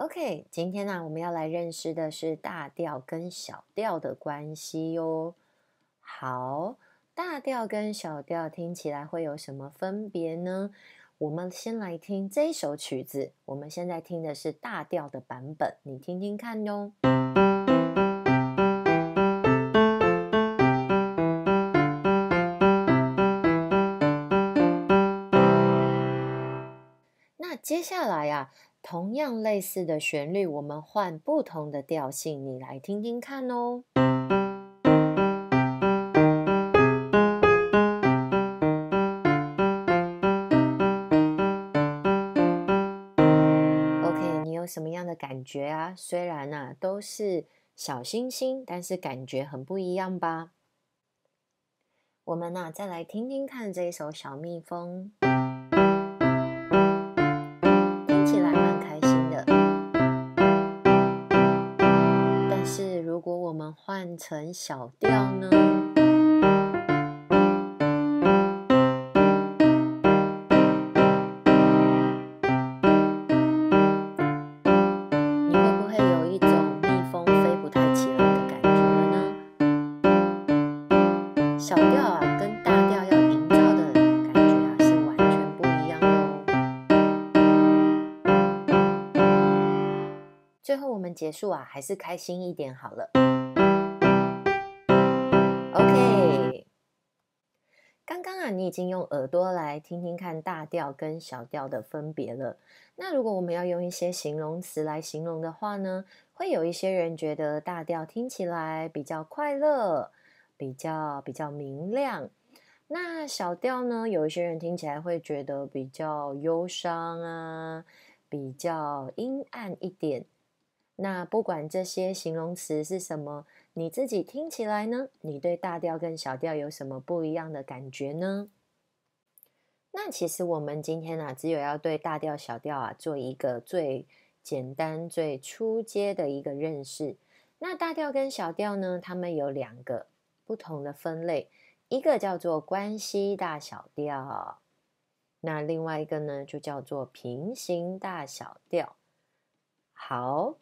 OK，今天呢，我们要来认识的是大调跟小调的关系哟。好，大调跟小调听起来会有什么分别呢？我们先来听这首曲子，我们现在听的是大调的版本，你听听看哟。那接下来呀。同样类似的旋律，我们换不同的调性，你来听听看哦。OK，你有什么样的感觉啊？虽然呢都是小星星，但是感觉很不一样吧？我们呢再来听听看这一首小蜜蜂。成小调呢？你会不会有一种蜜蜂飞不太起来的感觉呢？小调啊，跟大调要营造的感觉啊，是完全不一样的哦。最后我们结束啊，还是开心一点好了。你已经用耳朵来听听看大调跟小调的分别了。那如果我们要用一些形容词来形容的话呢，会有一些人觉得大调听起来比较快乐，比较比较明亮。那小调呢，有一些人听起来会觉得比较忧伤啊，比较阴暗一点。那不管这些形容词是什么。你自己听起来呢？你对大调跟小调有什么不一样的感觉呢？那其实我们今天呢，只有要对大调、小调啊做一个最简单、最初阶的一个认识。那大调跟小调呢，它们有两个不同的分类，一个叫做关系大小调，那另外一个呢，就叫做平行大小调。好。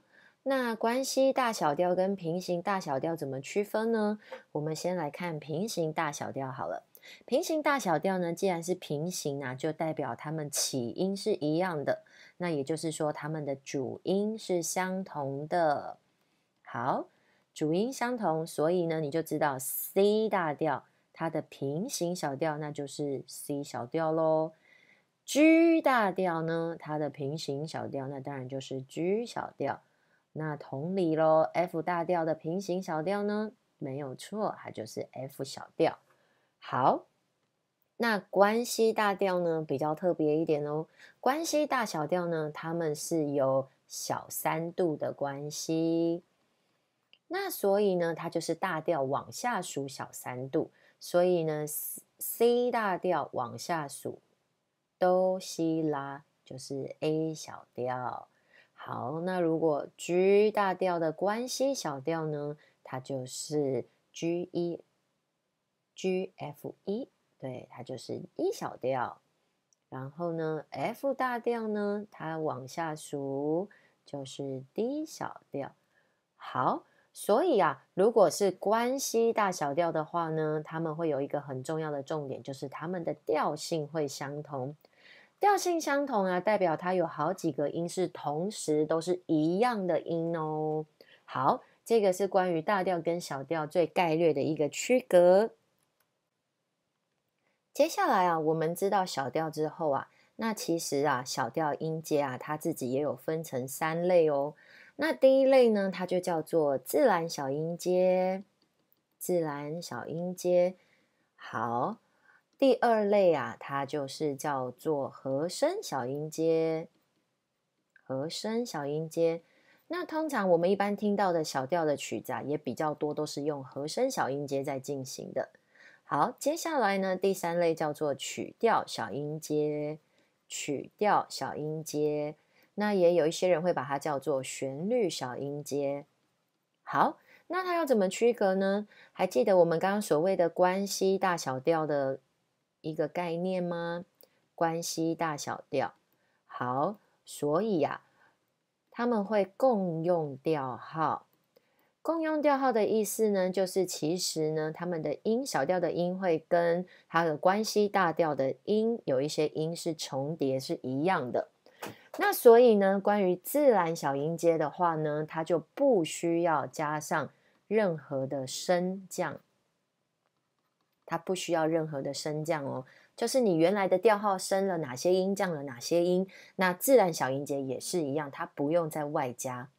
那关系大小调跟平行大小调怎么区分呢？我们先来看平行大小调好了。平行大小调呢，既然是平行啊，就代表它们起音是一样的，那也就是说它们的主音是相同的。好，主音相同，所以呢，你就知道 C 大调它的平行小调那就是 C 小调喽。G 大调呢，它的平行小调那当然就是 G 小调。那同理喽，F 大调的平行小调呢，没有错，它就是 F 小调。好，那关系大调呢比较特别一点哦。关系大小调呢，它们是有小三度的关系。那所以呢，它就是大调往下数小三度。所以呢，C 大调往下数哆西拉就是 A 小调。好，那如果 G 大调的关系小调呢？它就是 G 一 G F 一，对，它就是 E 小调。然后呢，F 大调呢，它往下数就是 D 小调。好，所以啊，如果是关系大小调的话呢，他们会有一个很重要的重点，就是他们的调性会相同。调性相同啊，代表它有好几个音是同时都是一样的音哦。好，这个是关于大调跟小调最概略的一个区隔。接下来啊，我们知道小调之后啊，那其实啊，小调音阶啊，它自己也有分成三类哦。那第一类呢，它就叫做自然小音阶，自然小音阶。好。第二类啊，它就是叫做和声小音阶。和声小音阶，那通常我们一般听到的小调的曲子啊，也比较多都是用和声小音阶在进行的。好，接下来呢，第三类叫做曲调小音阶。曲调小音阶，那也有一些人会把它叫做旋律小音阶。好，那它要怎么区隔呢？还记得我们刚刚所谓的关系大小调的？一个概念吗？关系大小调，好，所以呀，他们会共用调号。共用调号的意思呢，就是其实呢，他们的音小调的音会跟它的关系大调的音有一些音是重叠，是一样的。那所以呢，关于自然小音阶的话呢，它就不需要加上任何的升降，它不需要任何的升降哦。就是你原来的调号升了哪些音，降了哪些音，那自然小音阶也是一样，它不用再外加。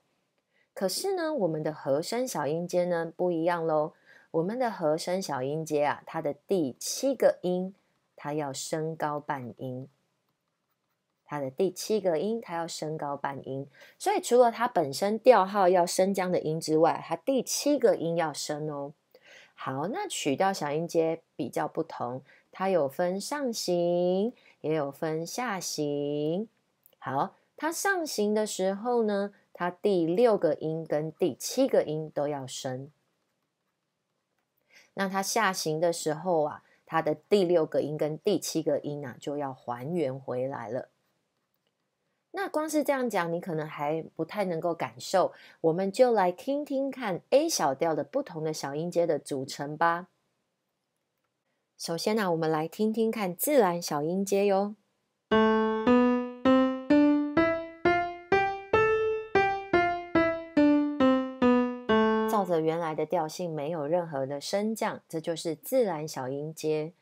可是呢，我们的和声小音阶呢不一样喽。我们的和声小音阶啊，它的第七个音，它要升高半音。它的第七个音，它要升高半音。所以除了它本身调号要升降的音之外，它第七个音要升哦。好，那曲调小音阶比较不同，它有分上行，也有分下行。好，它上行的时候呢？它第六个音跟第七个音都要升，那它下行的时候啊，它的第六个音跟第七个音啊就要还原回来了。那光是这样讲，你可能还不太能够感受，我们就来听听看 A 小调的不同的小音阶的组成吧。首先呢，我们来听听看自然小音阶哟。着原来的调性，没有任何的升降，这就是自然小音阶。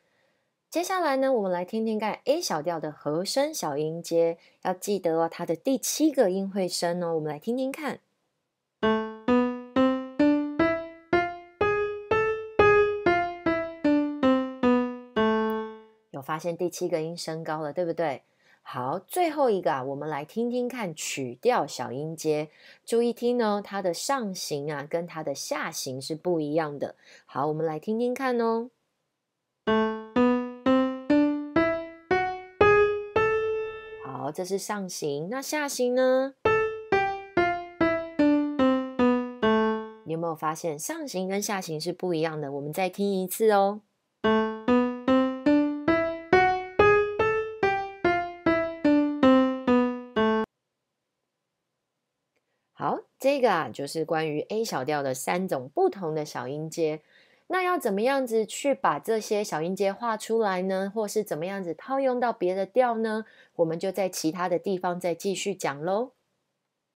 接下来呢，我们来听听看 A 小调的和声小音阶，要记得哦，它的第七个音会升哦。我们来听听看，有发现第七个音升高了，对不对？好，最后一个啊，我们来听听看曲调小音阶。注意听哦，它的上行啊，跟它的下行是不一样的。好，我们来听听看哦。这是上行，那下行呢？你有没有发现上行跟下行是不一样的？我们再听一次哦。好，这个啊就是关于 A 小调的三种不同的小音阶。那要怎么样子去把这些小音阶画出来呢？或是怎么样子套用到别的调呢？我们就在其他的地方再继续讲喽。